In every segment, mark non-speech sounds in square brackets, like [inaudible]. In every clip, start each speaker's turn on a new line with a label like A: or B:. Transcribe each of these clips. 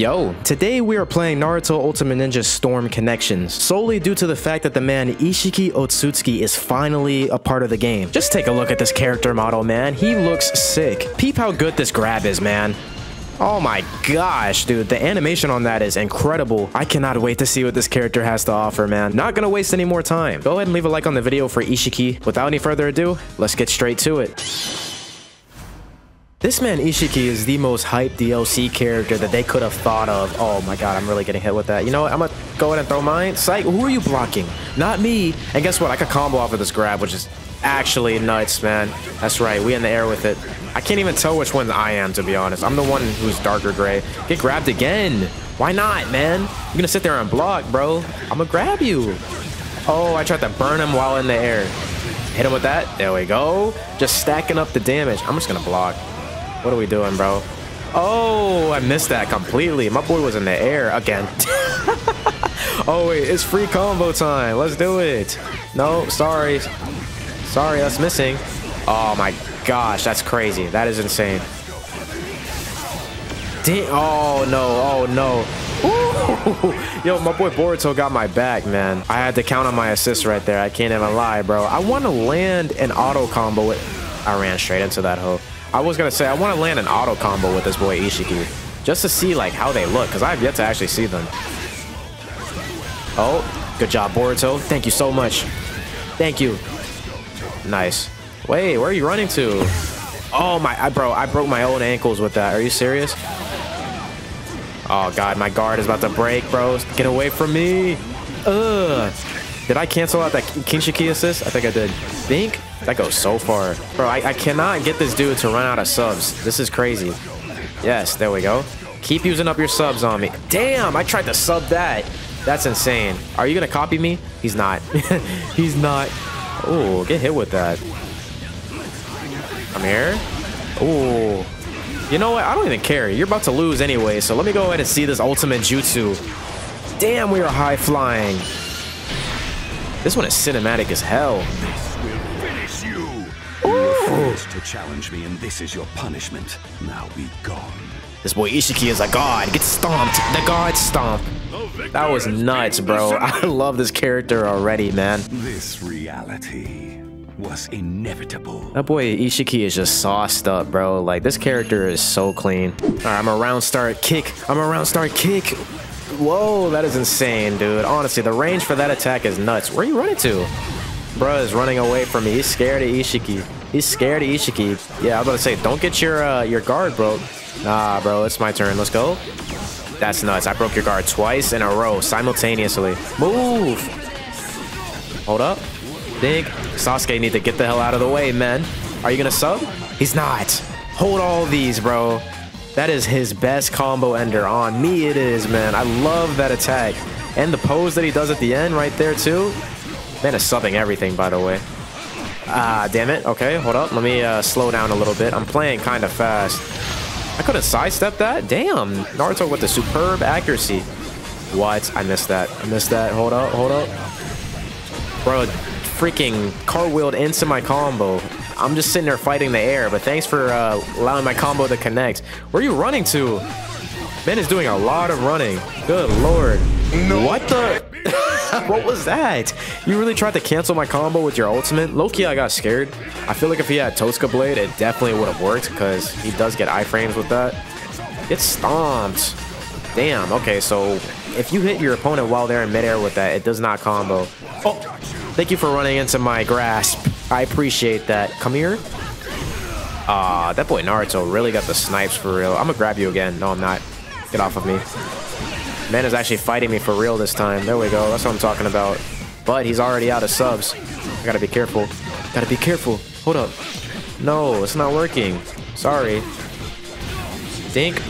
A: Yo, today we are playing Naruto Ultimate Ninja Storm Connections, solely due to the fact that the man Isshiki Otsutsuki is finally a part of the game. Just take a look at this character model, man. He looks sick. Peep how good this grab is, man. Oh my gosh, dude, the animation on that is incredible. I cannot wait to see what this character has to offer, man. Not gonna waste any more time. Go ahead and leave a like on the video for Isshiki. Without any further ado, let's get straight to it. This man Isshiki is the most hyped DLC character that they could have thought of. Oh my god, I'm really getting hit with that. You know what? I'm gonna go ahead and throw mine. Psych, who are you blocking? Not me. And guess what? I could combo off of this grab, which is actually nuts, man. That's right, we in the air with it. I can't even tell which one I am, to be honest. I'm the one who's darker gray. Get grabbed again. Why not, man? You're gonna sit there and block, bro. I'm gonna grab you. Oh, I tried to burn him while in the air. Hit him with that. There we go. Just stacking up the damage. I'm just gonna block. What are we doing, bro? Oh, I missed that completely. My boy was in the air again. [laughs] oh, wait, it's free combo time. Let's do it. No, sorry. Sorry, that's missing. Oh, my gosh, that's crazy. That is insane. Oh, no. Oh, no. Ooh. [laughs] Yo, my boy Boruto got my back, man. I had to count on my assist right there. I can't even lie, bro. I want to land an auto combo with... I ran straight into that hoe. I was gonna say I want to land an auto combo with this boy Isshiki, just to see like how they look, because I have yet to actually see them. Oh, good job, Boruto. Thank you so much. Thank you. Nice. Wait, where are you running to? Oh my, I bro, I broke my own ankles with that. Are you serious? Oh god, my guard is about to break, bro. Get away from me. Ugh. Did I cancel out that Kinshiki assist? I think I did. Think? That goes so far. Bro, I, I cannot get this dude to run out of subs. This is crazy. Yes, there we go. Keep using up your subs on me. Damn, I tried to sub that. That's insane. Are you going to copy me? He's not. [laughs] He's not. Oh, get hit with that. I'm here. Oh. You know what? I don't even care. You're about to lose anyway, so let me go ahead and see this ultimate jutsu. Damn, we are high flying. This one is cinematic as hell.
B: This will finish you. You to challenge me, and this is your punishment. Now be gone.
A: This boy Isshiki is a god. Get stomped. The god stomp. That was nuts, bro. [laughs] I love this character already, man.
B: This reality was inevitable.
A: That boy Isshiki is just sauced up, bro. Like, this character is so clean. All right, I'm a round start kick. I'm a round start kick. Whoa, that is insane, dude. Honestly, the range for that attack is nuts. Where are you running to? Bro is running away from me. He's scared of Isshiki. He's scared of Isshiki. Yeah, I was about to say, don't get your uh, your guard broke. Nah, bro, it's my turn. Let's go. That's nuts. I broke your guard twice in a row, simultaneously. Move. Hold up. Think. Sasuke need to get the hell out of the way, man. Are you gonna sub? He's not. Hold all these, bro. That is his best combo ender. On me it is, man. I love that attack. And the pose that he does at the end right there, too. Man is subbing everything, by the way. Ah, damn it. Okay, hold up. Let me uh, slow down a little bit. I'm playing kind of fast. I couldn't sidestep that? Damn. Naruto with the superb accuracy. What? I missed that. I missed that. Hold up, hold up. Bro, freaking cartwheeled into my combo. I'm just sitting there fighting the air, but thanks for uh, allowing my combo to connect. Where are you running to? Ben is doing a lot of running. Good lord. No. What the? [laughs] what was that? You really tried to cancel my combo with your ultimate? Loki, I got scared. I feel like if he had Totsuka Blade, it definitely would have worked because he does get iframes with that. It's stomped. Damn, okay, so if you hit your opponent while they're in midair with that, it does not combo. Oh, thank you for running into my grasp. I appreciate that. Come here. Ah, uh, that boy Naruto really got the snipes for real. I'm gonna grab you again. No, I'm not. Get off of me. Man is actually fighting me for real this time. There we go. That's what I'm talking about. But he's already out of subs. I gotta be careful. Gotta be careful. Hold up. No, it's not working. Sorry. Dink.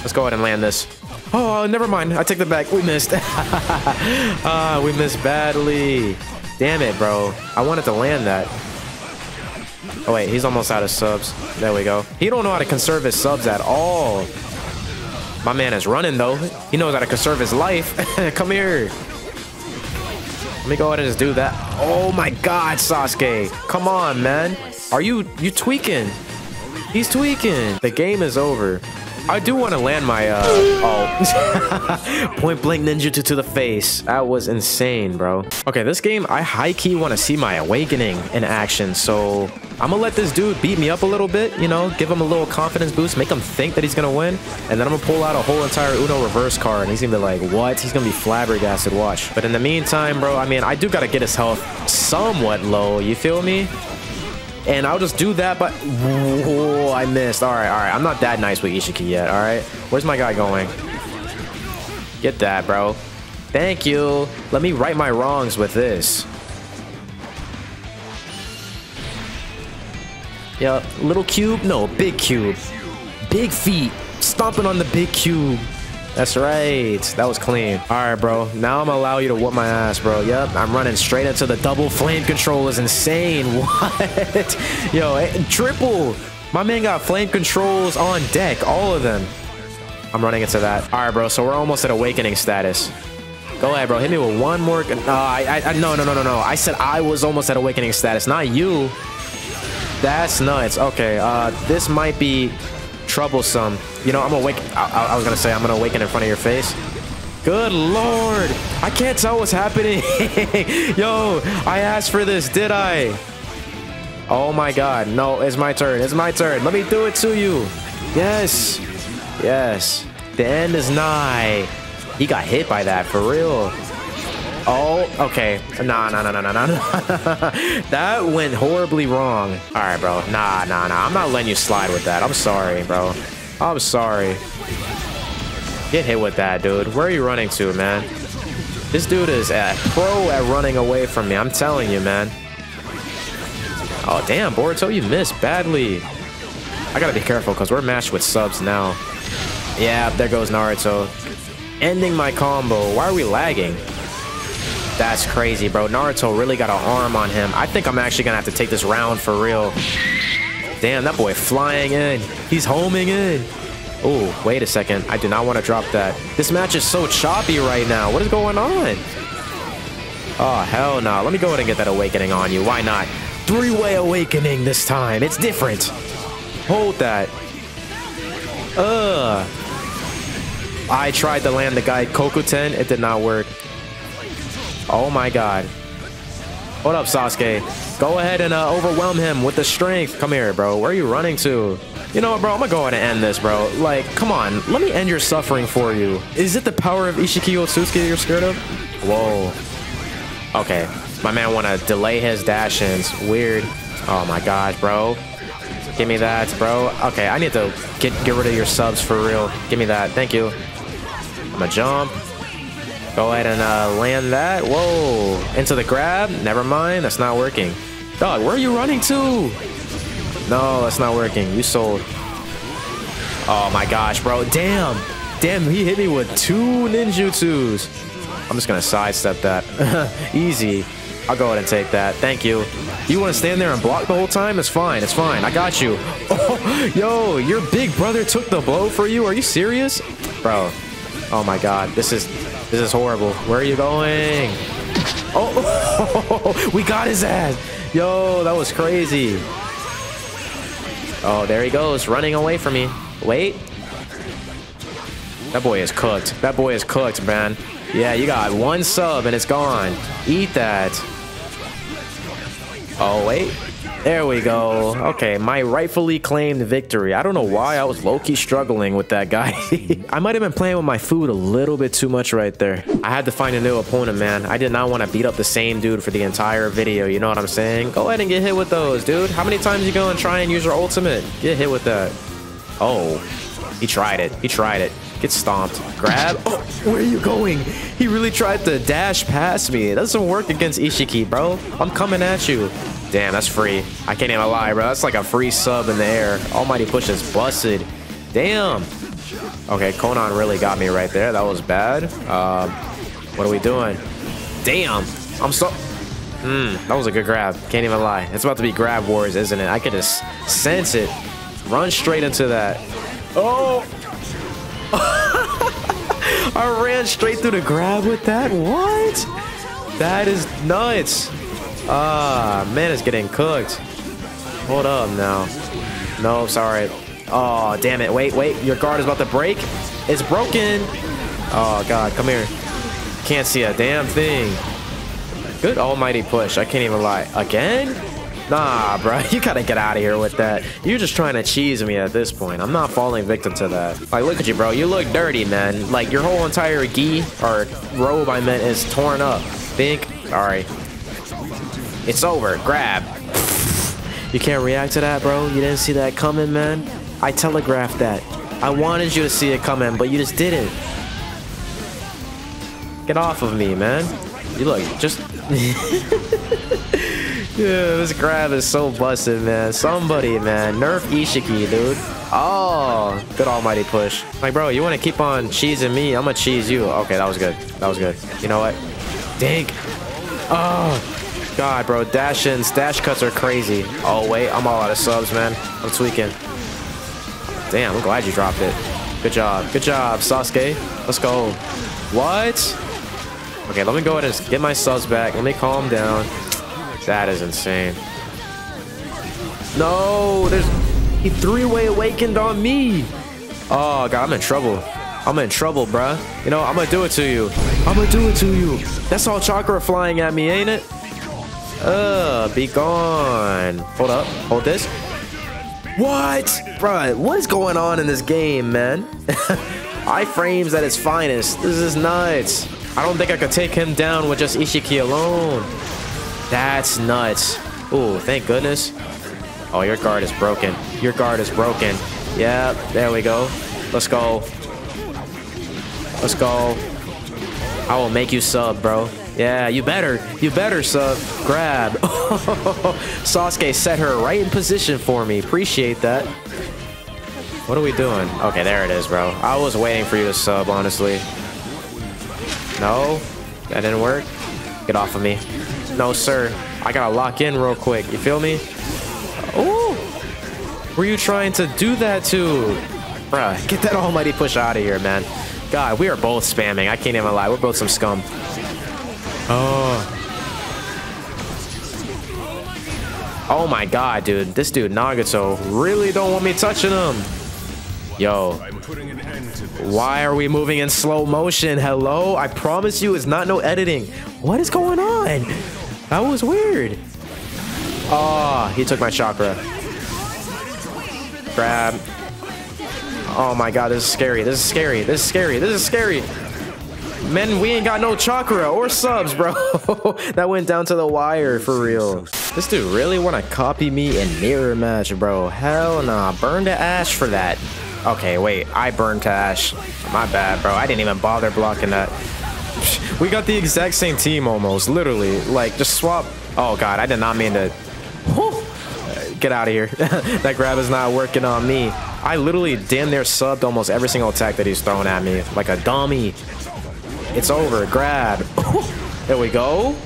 A: Let's go ahead and land this. Oh, never mind. I take the back. We missed. [laughs] ah, we missed badly. Damn it, bro. I wanted to land that. Oh, wait. He's almost out of subs. There we go. He don't know how to conserve his subs at all. My man is running, though. He knows how to conserve his life. [laughs] Come here. Let me go ahead and just do that. Oh, my God, Sasuke. Come on, man. Are you... You tweaking? He's tweaking. The game is over. I do want to land my, uh, oh. [laughs] Point blank ninja to the face. That was insane, bro. Okay, this game, I high-key want to see my awakening in action, so I'm gonna let this dude beat me up a little bit, you know, give him a little confidence boost, make him think that he's gonna win, and then I'm gonna pull out a whole entire Uno reverse card, and he's gonna be like, what? He's gonna be flabbergasted, watch. But in the meantime, bro, I mean, I do gotta get his health somewhat low, you feel me? And I'll just do that, but... Whoa, I missed. All right, all right. I'm not that nice with Isshiki yet, all right? Where's my guy going? Get that, bro. Thank you. Let me right my wrongs with this. Yep. little cube? No, big cube. Big feet. Stomping on the big cube. That's right. That was clean. All right, bro. Now I'm gonna allow you to whoop my ass, bro. Yep, I'm running straight into the double flame control is insane. [laughs] What? Yo, eh, triple. My man got flame controls on deck, all of them. I'm running into that. All right, bro. So we're almost at awakening status. Go ahead, bro. Hit me with one more. Uh, I, I, no, no, no, no, no. I said I was almost at awakening status, not you. That's nuts. Okay, uh, this might be troublesome. You know, I'm gonna wake. I, I, was gonna say I'm gonna awaken in front of your face. Good lord! I can't tell what's happening. [laughs] Yo, I asked for this, did I? Oh my god! No, it's my turn. It's my turn. Let me do it to you. Yes, yes. The end is nigh. He got hit by that for real. Oh, okay. Nah, nah, nah, nah, nah, nah. [laughs] that went horribly wrong. All right, bro. Nah, nah, nah. I'm not letting you slide with that. I'm sorry, bro. I'm sorry. Get hit with that, dude. Where are you running to, man? This dude is a pro at running away from me. I'm telling you, man. Oh, damn, Boruto, you missed badly. I gotta be careful because we're matched with subs now. Yeah, there goes Naruto. Ending my combo. Why are we lagging? That's crazy, bro. Naruto really got a arm on him. I think I'm actually going to have to take this round for real. Damn, that boy flying in. He's homing in. Oh, wait a second. I do not want to drop that. This match is so choppy right now. What is going on? Oh, hell no. Let me go ahead and get that awakening on you. Why not? Three-way awakening this time. It's different. Hold that. Ugh. I tried to land the Daikokuten. It did not work. Oh my god. What up, Sasuke? Go ahead and uh, overwhelm him with the strength. Come here, bro. Where are you running to? You know what, bro? I'm gonna go ahead and end this, bro. Like, come on. Let me end your suffering for you. Is it the power of Isshiki Otsutsuki you're scared of? Whoa. Okay. My man wanna delay his dash-ins. Weird. Oh my gosh, bro. Give me that, bro. Okay, I need to get, get rid of your subs for real. Give me that. Thank you. I'm gonna jump. Go ahead and uh, land that. Whoa. Into the grab. Never mind. That's not working. Dog, where are you running to? No, that's not working. You sold. Oh my gosh, bro. Damn. Damn, he hit me with two ninjutsus. I'm just going to sidestep that. [laughs] Easy. I'll go ahead and take that. Thank you. You want to stand there and block the whole time? It's fine. It's fine. I got you. [laughs] Oh, yo, your big brother took the blow for you? Are you serious? Bro. Oh my god. This is this is horrible. Where are you going? Oh, [laughs] we got his ass. Yo, that was crazy. Oh, there he goes, running away from me. Wait. That boy is cooked. That boy is cooked, man. Yeah, you got one sub and it's gone. Eat that. Oh, wait. There we go. Okay, my rightfully claimed victory. I don't know why I was low-key struggling with that guy. [laughs] I might have been playing with my food a little bit too much right there. I had to find a new opponent, man. I did not want to beat up the same dude for the entire video, you know what I'm saying? Go ahead and get hit with those, dude. How many times you going to try and use your ultimate? Get hit with that. Oh, he tried it. He tried it. Get stomped. Grab. Oh, where are you going? He really tried to dash past me. It doesn't work against Isshiki, bro. I'm coming at you. Damn, that's free. I can't even lie, bro. That's like a free sub in the air. Almighty Push is busted. Damn. Okay, Konan really got me right there. That was bad. Um, what are we doing? Damn. I'm so... Hmm, that was a good grab. Can't even lie. It's about to be grab wars, isn't it? I could just sense it. Run straight into that. Oh! [laughs] I ran straight through the grab with that? What? That is nuts. Ah, man is getting cooked. Hold up now. No, sorry. Oh, damn it. Wait, wait. Your guard is about to break. It's broken. Oh, God. Come here. Can't see a damn thing. Good almighty push. I can't even lie. Again? Nah, bro. [laughs] You gotta get out of here with that. You're just trying to cheese me at this point. I'm not falling victim to that. Like, look at you, bro. You look dirty, man. Like, your whole entire gi, or robe, I meant, is torn up. Think? Sorry. It's over. Grab. You can't react to that, bro? You didn't see that coming, man? I telegraphed that. I wanted you to see it coming, but you just didn't. Get off of me, man. You look, just... [laughs] yeah, this grab is so busted, man. Somebody, man. Nerf Isshiki, dude. Oh, good almighty push. Like, bro, you want to keep on cheesing me? I'm going to cheese you. Okay, that was good. That was good. You know what? Dink. Oh, God, bro. Dash-ins, dash cuts are crazy. Oh, wait. I'm all out of subs, man. I'm tweaking. Damn, I'm glad you dropped it. Good job. Good job, Sasuke. Let's go. What? Okay, let me go ahead and get my subs back. Let me calm down. That is insane. No, there's... He three-way awakened on me. Oh, God, I'm in trouble. I'm in trouble, bruh. You know, I'm gonna do it to you. I'm gonna do it to you. That's all chakra flying at me, ain't it? Uh, be gone. Hold up. Hold this. What? Bruh, what is going on in this game, man? [laughs] Iframes at its finest. This is nuts. I don't think I could take him down with just Isshiki alone. That's nuts. Ooh, thank goodness. Oh, your guard is broken. Your guard is broken. Yeah, there we go. Let's go. Let's go. I will make you sub, bro. Yeah, you better. You better sub. Grab. [laughs] Sasuke set her right in position for me. Appreciate that. What are we doing? Okay, there it is, bro. I was waiting for you to sub, honestly. No, that didn't work. Get off of me. No, sir. I gotta lock in real quick. You feel me? Oh, were you trying to do that to? Bruh, get that [laughs] almighty push out of here, man. God, we are both spamming. I can't even lie. We're both some scum. Oh. Oh my god, dude. This dude, Nagato, really don't want me touching him. Yo. Why are we moving in slow motion? Hello? I promise you it's not no editing. What is going on? That was weird. Oh, he took my chakra. Grab. Oh my god, this is scary. This is scary. This is scary. This is scary. Men, we ain't got no chakra or subs, bro. [laughs] that went down to the wire for real. This dude really want to copy me in mirror match, bro. Hell nah. Burn to ash for that. Okay, wait. I burned to ash. My bad, bro. I didn't even bother blocking that. We got the exact same team almost. Literally. Like, just swap. Oh, God. I did not mean to... Get out of here. [laughs] that grab is not working on me. I literally damn near subbed almost every single attack that he's throwing at me. Like a dummy. It's over. Grab. [laughs] there we go.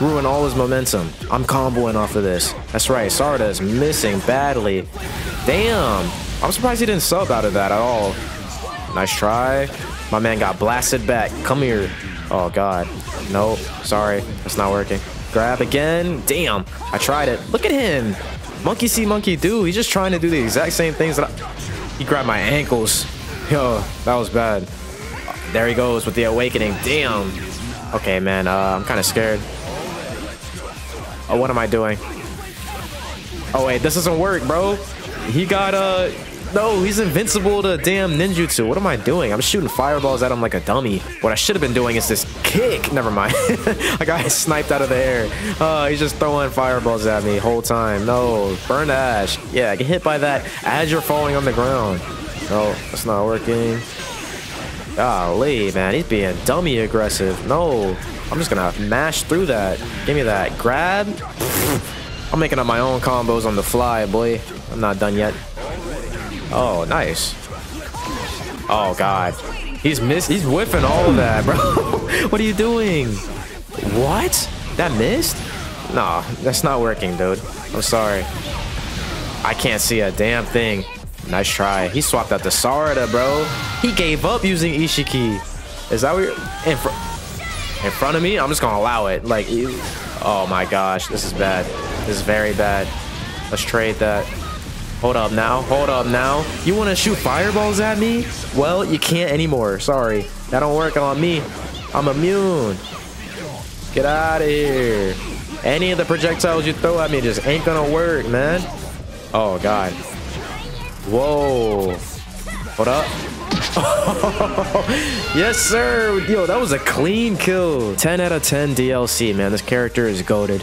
A: Ruin all his momentum. I'm comboing off of this. That's right. Sarada is missing badly. Damn. I'm surprised he didn't sub out of that at all. Nice try. My man got blasted back. Come here. Oh, God. Nope. Sorry. That's not working. Grab again. Damn. I tried it. Look at him. Monkey see, monkey do. He's just trying to do the exact same things that I... He grabbed my ankles. Yo, that was bad. There he goes with the awakening. Damn. Okay, man. Uh, I'm kind of scared. Oh, what am I doing? Oh, wait. This doesn't work, bro. He got, uh... No, he's invincible to damn ninjutsu. What am I doing? I'm shooting fireballs at him like a dummy. What I should have been doing is this kick. Never mind. [laughs] I got [laughs] sniped out of the air. Uh, he's just throwing fireballs at me whole time. No, burn ash. Yeah, I get hit by that as you're falling on the ground. No, that's not working. Golly, man, he's being dummy aggressive. No, I'm just gonna mash through that. Give me that. Grab. I'm making up my own combos on the fly, boy. I'm not done yet. Oh, nice. Oh, God. He's miss. He's whiffing all of that, bro. [laughs] what are you doing? What? That missed? Nah, that's not working, dude. I'm sorry. I can't see a damn thing. Nice try. He swapped out the Sarada, bro. He gave up using Isshiki. Is that what. In, fr in front of me? I'm just gonna allow it. Like, oh my gosh. This is bad. This is very bad. Let's trade that. Hold up now. Hold up now. You want to shoot fireballs at me? Well, you can't anymore. Sorry. That don't work on me. I'm immune. Get out of here. Any of the projectiles you throw at me just ain't gonna work, man. Oh, God. Whoa. Hold up. [laughs] yes, sir. Yo, that was a clean kill. 10 out of 10 DLC, man. This character is goaded.